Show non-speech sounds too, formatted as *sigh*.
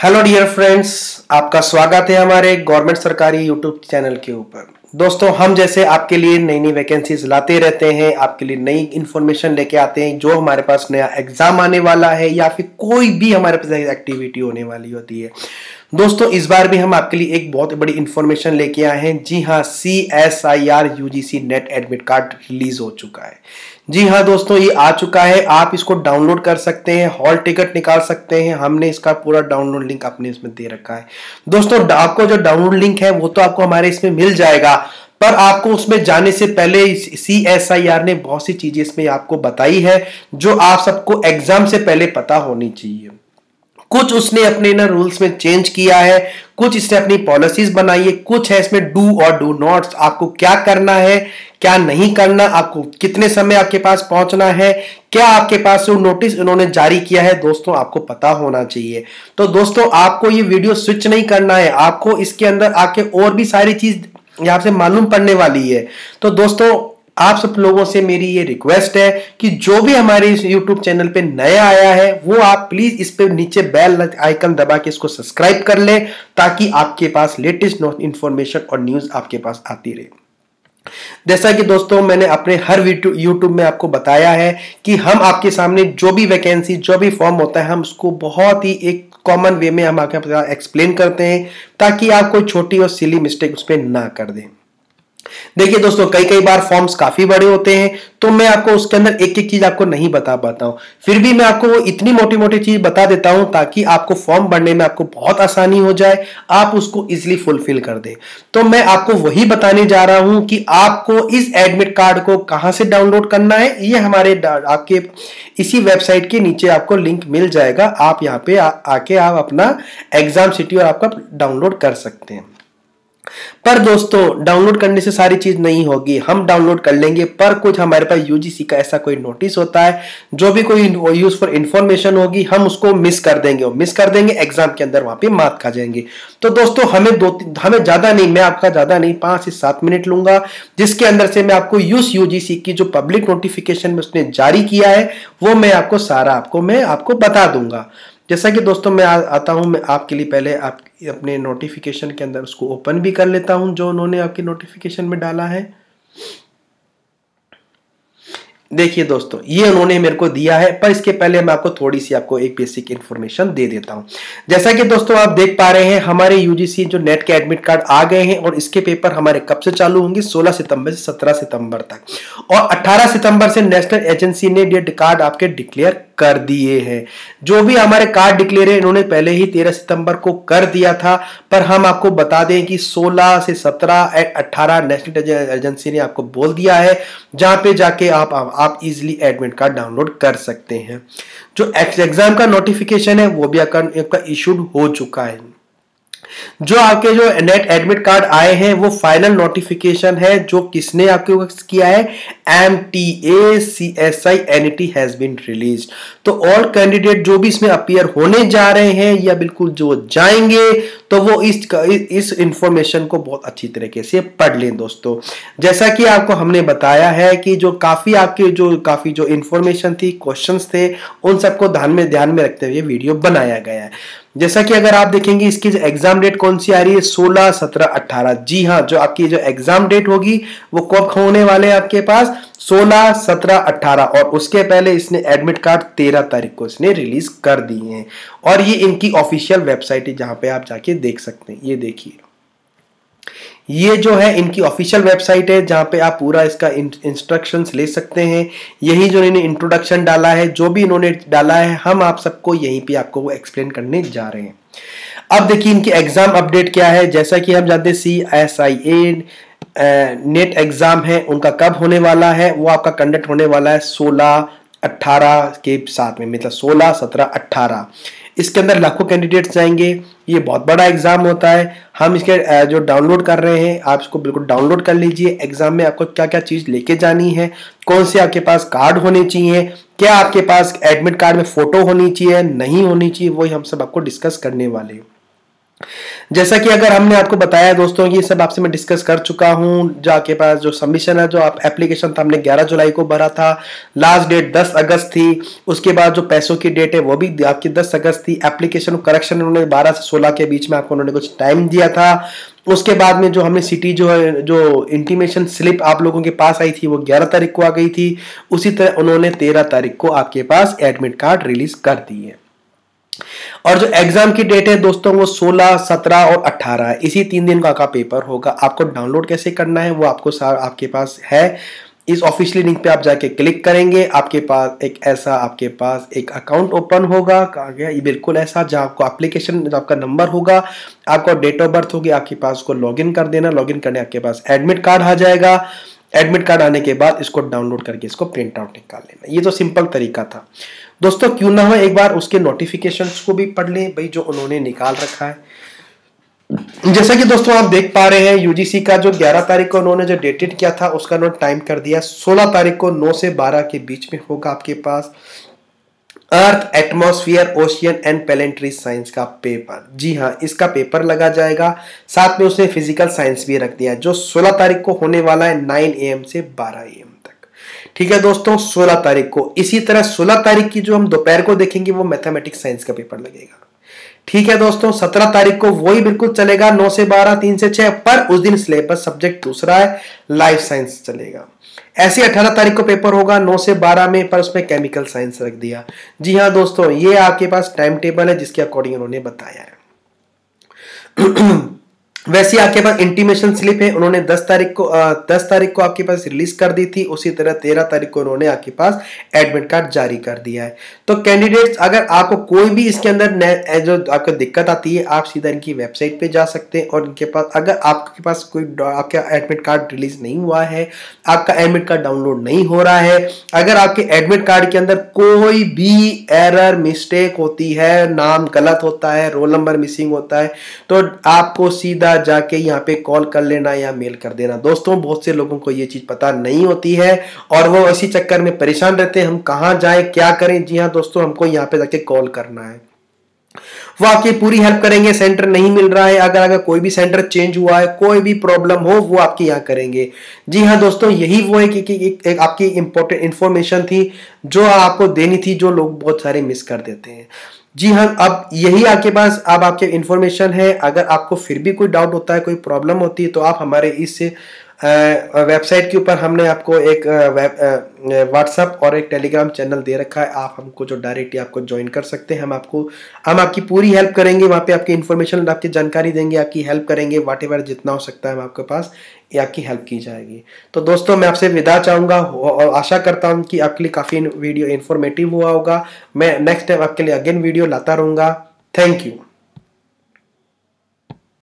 Hello dear friends आपका स्वागत है हमारे गवर्नमेंट सरकारी यूट्यूब चैनल के ऊपर। दोस्तों, हम जैसे आपके लिए नई नई वैकेंसीज लाते रहते हैं, आपके लिए नई इन्फॉर्मेशन लेके आते हैं, जो हमारे पास नया एग्ज़ाम आने वाला है, या फिर कोई भी हमारे पास एक्टिविटी होने वाली होती है। दोस्तों, इस बार भी हम आपके लिए एक बहुत बड़ी इंफॉर्मेशन लेके आए हैं। जी हाँ C S I R U G C NET admit card release हो चुका है। जी हाँ दोस्तों, ये आ चुका है। आप इसको डाउनलोड कर सकते हैं हॉल टिकट निकाल सकते हैं। हमने इसका पूरा डाउनलोड लिंक अपने इसमें दे रखा है। दोस्तों आपको जो डाउनलोड लिंक है, वो तो आपको हमारे इसमें मिल जाएगा। पर आपको उसमें जाने से पहले सी एस आई आर ने बहुत सी चीज़ें इसमें आपको बताई है, जो आप सबको एग्ज़ाम से पहले पता होनी चाहिए। कुछ उसने अपने ना रूल्स में चेंज किया है, कुछ इसने अपनी पॉलिसीज़ बनाई है, कुछ है इसमें डू और डू नॉट आपको क्या करना है, क्या नहीं करना, आपको कितने समय आपके पास पहुँचना है, क्या आपके पास जो नोटिस उन्होंने जारी किया है, दोस्तों, आपको पता होना चाहिए। तो दोस्तों, आपको ये वीडियो स्विच नहीं करना है, आपको इसके अंदर आके और भी सारी चीज़ यहाँ से मालूम पड़ने वाली है। तो दोस्तों आप सब लोगों से मेरी ये रिक्वेस्ट है कि जो भी हमारे इस YouTube चैनल पे नया आया है, वो आप प्लीज़ इस पे नीचे बेल आइकन दबा के इसको सब्सक्राइब कर ले, ताकि आपके पास लेटेस्ट इंफॉर्मेशन और न्यूज़ आपके पास आती रहे। जैसा कि दोस्तों, मैंने अपने हर यूट्यूब में आपको बताया है कि हम आपके सामने जो भी वैकेंसी जो भी फॉर्म होता है, हम उसको बहुत ही एक कॉमन वे में हम आपके एक्सप्लेन करते हैं, ताकि आप कोई छोटी और सिली मिस्टेक उस पर ना कर दें। देखिए दोस्तों कई कई बार फॉर्म्स काफ़ी बड़े होते हैं तो मैं आपको उसके अंदर एक एक चीज़ आपको नहीं बता पाता हूँ। फिर भी मैं आपको इतनी मोटी मोटी चीज़ बता देता हूँ ताकि आपको फॉर्म भरने में आपको बहुत आसानी हो जाए, आप उसको इजिली फुलफिल कर दें। तो मैं आपको वही बताने जा रहा हूँ कि आपको इस एडमिट कार्ड को कहाँ से डाउनलोड करना है, ये हमारे आपके इसी वेबसाइट के नीचे आपको लिंक मिल जाएगा, आप यहाँ पे आके आप अपना एग्ज़ाम सिटी और आपका डाउनलोड कर सकते हैं। पर दोस्तों डाउनलोड करने से सारी चीज़ नहीं होगी। हम डाउनलोड कर लेंगे, पर कुछ हमारे पास यूजीसी का ऐसा कोई नोटिस होता है, जो भी कोई यूजफुल इंफॉर्मेशन होगी, हम उसको मिस कर देंगे और मिस कर देंगे एग्ज़ाम के अंदर वहाँ पे मात खा जाएँगे। तो दोस्तों, हमें दो हमें ज़्यादा नहीं, मैं आपका ज़्यादा नहीं, पाँच से सात मिनट लूँगा, जिसके अंदर से मैं आपको यूस यूजीसी की जो पब्लिक नोटिफिकेशन में उसने जारी किया है, वो मैं आपको सारा आपको, मैं आपको बता दूँगा। जैसा कि दोस्तों मैं आ, आता हूँ मैं आपके लिए पहले आप अपने नोटिफिकेशन के अंदर उसको ओपन भी कर लेता हूँ जो उन्होंने आपके नोटिफिकेशन में डाला है। देखिए दोस्तों ये उन्होंने मेरे को दिया है पर इसके पहले मैं आपको थोड़ी सी आपको एक बेसिक इन्फॉर्मेशन दे देता हूँ। जैसा कि दोस्तों आप देख पा रहे हैं हमारे यूजीसी जो नेट के एडमिट कार्ड आ गए हैं और इसके पेपर हमारे कब से चालू होंगे? 16 सितंबर से 17 सितंबर तक। और 18 सितंबर से नेशनल एजेंसी ने डेट कार्ड आपके डिक्लेयर कर दिए हैं। जो भी हमारे कार्ड डिक्लेयर है, इन्होंने पहले ही 13 सितंबर को कर दिया था, पर हम आपको बता दें कि 16 से 17 18 नेशनल एजेंसी ने आपको बोल दिया है, जहाँ पे जाके आप आप इजीली एडमिट कार्ड डाउनलोड कर सकते हैं। जो एग्ज़ाम का नोटिफिकेशन है, वो भी आपका इशूड हो चुका है। जो आपके जो नेट एडमिट कार्ड आए हैं, वो फाइनल नोटिफिकेशन है, जो किसने आपके किया है? M T A C S I N T has been release तो ऑल कैंडिडेट जो भी इसमें अपियर होने जा रहे हैं या बिल्कुल जो जाएँगे तो वो इस इस इंफॉर्मेशन को बहुत अच्छी तरीके से पढ़ लें दोस्तों। जैसा कि आपको हमने बताया है कि जो काफ़ी आपके जो काफ़ी जो इंफॉर्मेशन थी क्वेश्चन थे उन सबको ध्यान में ध्यान में रखते हुए वीडियो बनाया गया है। जैसा कि अगर आप देखेंगे इसकी एग्ज़ाम डेट कौन सी आ रही है? 16, 17, 18 जी हाँ जो आपकी जो एग्ज़ाम डेट होगी वो कब होने वाले हैं आपके पास? 16, 17, 18 और उसके पहले इसने एडमिट कार्ड 13 तारीख को इसने रिलीज़ कर दिए हैं। और ये इनकी ऑफिशियल वेबसाइट है जहाँ पे आप जाके देख सकते हैं, ये देखिए। ये जो है, इनकी ऑफिशियल वेबसाइट है, जहाँ पे आप पूरा इसका इंस्ट्रक्शंस ले सकते हैं। यही जो इन्होंने इंट्रोडक्शन डाला है, जो भी इन्होंने डाला है, हम आप सबको यहीं पे आपको वो एक्सप्लेन करने जा रहे हैं। अब देखिए, इनकी एग्ज़ाम अपडेट क्या है? जैसा कि हम जानते C S I A NET exam है, उनका कब होने वाला है? वो आपका कंडक्ट होने वाला है सोलह अट्ठारह के साथ में मतलब सोलह सत्रह अट्ठारह। इसके अंदर लाखों कैंडिडेट्स जाएँगे। ये बहुत बड़ा एग्ज़ाम होता है। हम इसके जो डाउनलोड कर रहे हैं, आप इसको बिल्कुल डाउनलोड कर लीजिए। एग्ज़ाम में आपको क्या क्या चीज़ लेके जानी है, कौन से आपके पास कार्ड होने चाहिए, क्या आपके पास एडमिट कार्ड में फ़ोटो होनी चाहिए, नहीं होनी चाहिए वही हम सब आपको डिस्कस करने वाले जैसा कि अगर हमने आपको बताया दोस्तों ये सब आपसे मैं डिस्कस कर चुका हूँ जो आपके पास जो सबमिशन है, जो आप एप्लीकेशन था, हमने 11 जुलाई को भरा था लास्ट डेट 10 अगस्त थी, उसके बाद जो पैसों की डेट है, वो भी आपकी 10 अगस्त थी एप्लीकेशन करेक्शन उन्होंने 12 से 16 के बीच में आपको उन्होंने कुछ टाइम दिया था। उसके बाद में जो हमने सिटी जो है, जो इंटीमेशन स्लिप आप लोगों के पास आई थी, वो 11 तारीख को आ गई थी। उसी तरह उन्होंने 13 तारीख को आपके पास एडमिट कार्ड रिलीज़ कर दी है। और जो एग्ज़ाम की डेट है दोस्तों वो 16, 17 और 18 है इसी तीन दिन का, का पेपर होगा। आपको डाउनलोड कैसे करना है वो आपको सार आपके पास है। इस ऑफिशियली लिंक पे आप जाके क्लिक करेंगे। आपके पास एक ऐसा आपके पास एक अकाउंट ओपन होगा। कहा गया ये बिल्कुल ऐसा जहाँ आपको एप्लीकेशन आपका नंबर होगा। आपका डेट ऑफ़ बर्थ होगी आपके पास उसको लॉगिन कर देना। लॉगिन करने आपके पास एडमिट कार्ड आ जाएगा। एडमिट कार्ड आने के बाद इसको डाउनलोड करके इसको प्रिंट आउट निकाल लेना ये तो सिंपल तरीका था। दोस्तों, क्यों ना हो एक बार उसके नोटिफिकेशन को भी पढ़ लें, भाई, जो उन्होंने निकाल रखा है। जैसा कि दोस्तों आप देख पा रहे हैं यूजीसी का जो 11 तारीख को उन्होंने जो डेटेड किया था, उसका उन्होंने टाइम कर दिया। 16 तारीख को 9 से 12 के बीच में होगा आपके पास। Earth atmosphere ocean and planetary science का पेपर जी हाँ इसका पेपर लगा जाएगा। साथ में उसने फ़िज़िकल साइंस भी रख दिया, जो 16 तारीख को होने वाला है 9 एम से 12 एम ठीक है दोस्तों 16 तारीख को। इसी तरह 16 तारीख की जो हम दोपहर को देखेंगे, वो मैथमेटिक्स साइंस का पेपर लगेगा। ठीक है दोस्तों 17 तारीख को वही बिल्कुल चलेगा 9 से 12 3 से 6 पर उस दिन सिलेबस सब्जेक्ट दूसरा है लाइफ साइंस चलेगा। ऐसे 18 तारीख को पेपर होगा 9 से 12 में, पर उसमें केमिकल साइंस रख दिया। जी हाँ दोस्तों, ये आपके पास टाइम टेबल है, जिसके अकॉर्डिंग उन्होंने बताया है। *clears throat* वैसे आपके पास इंटीमेशन स्लिप है उन्होंने 10 तारीख को आ, 10 तारीख को आपके पास रिलीज़ कर दी थी उसी तरह 13 तारीख को उन्होंने आपके पास एडमिट कार्ड जारी कर दिया है। तो कैंडिडेट्स अगर आपको कोई भी इसके अंदर जो आपको दिक्कत आती है आप सीधा इनकी वेबसाइट पे जा सकते हैं और इनके पास अगर आपके पास कोई आपका एडमिट कार्ड रिलीज़ नहीं हुआ है आपका एडमिट कार्ड डाउनलोड नहीं हो रहा है अगर आपके एडमिट कार्ड के अंदर कोई भी एरर मिस्टेक होती है नाम गलत होता है रोल नंबर मिसिंग होता है तो आपको सीधा जाके यहाँ पे कॉल कर लेना या मेल कर देना। दोस्तों बहुत से लोगों को ये चीज़ पता नहीं होती है और वो इसी चक्कर में परेशान रहते हैं हम कहाँ जाए क्या करें? जी हाँ दोस्तों हमको यहाँ पे जाके कॉल करना है। वो आपकी पूरी हेल्प करेंगे सेंटर नहीं मिल रहा है अगर अगर कोई भी सेंटर चेंज हुआ है कोई भी प्रॉब्लम हो वो आपके यहाँ करेंगे। जी हाँ दोस्तों यही वो है कि, कि एक, एक आपकी इंपॉर्टेंट इंफॉर्मेशन थी जो आपको देनी थी जो लोग बहुत सारे मिस कर देते हैं। जी हाँ अब यही आपके पास, अब आपके इन्फॉर्मेशन है। अगर आपको फिर भी कोई डाउट होता है, कोई प्रॉब्लम होती है तो आप हमारे इस वेबसाइट के ऊपर हमने आपको एक व्हाट्सअप और एक टेलीग्राम चैनल दे रखा है। आप हमको जो डायरेक्टली आपको ज्वाइन कर सकते हैं, हम आपको, हम आपकी पूरी हेल्प करेंगे। वहाँ पे आपकी इन्फॉर्मेशन आपकी जानकारी देंगे, आपकी हेल्प करेंगे। वाट एवर जितना हो सकता है हम आपके पास, ये आपकी हेल्प की जाएगी। तो दोस्तों, मैं आपसे विदा चाहूँगा और आशा करता हूँ कि आपके लिए काफ़ी वीडियो इन्फॉर्मेटिव हुआ होगा। मैं नेक्स्ट टाइम आपके लिए अगेन वीडियो लाता रहूँगा। Thank you